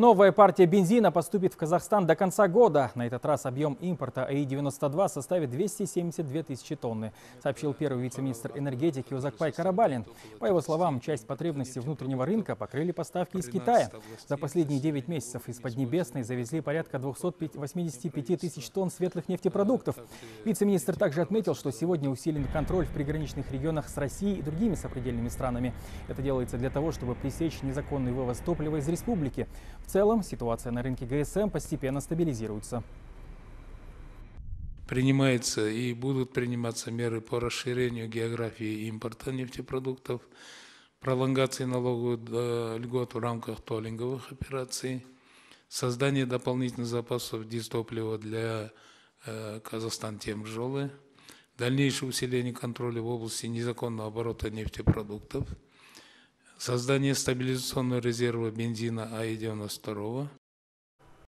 Новая партия бензина поступит в Казахстан до конца года. На этот раз объем импорта АИ-92 составит 272 тысячи тонны, сообщил первый вице-министр энергетики Узакпай Карабалин. По его словам, часть потребностей внутреннего рынка покрыли поставки из Китая. За последние 9 месяцев из Поднебесной завезли порядка 285 тысяч тонн светлых нефтепродуктов. Вице-министр также отметил, что сегодня усилен контроль в приграничных регионах с Россией и другими сопредельными странами. Это делается для того, чтобы пресечь незаконный вывоз топлива из республики. В целом, ситуация на рынке ГСМ постепенно стабилизируется. Принимается и будут приниматься меры по расширению географии импорта нефтепродуктов, пролонгации налоговых э, льгот в рамках толлинговых операций, создание дополнительных запасов дистоплива для э, Казахстан Темржолы, дальнейшее усиление контроля в области незаконного оборота нефтепродуктов – создание стабилизационного резерва бензина АИ-92,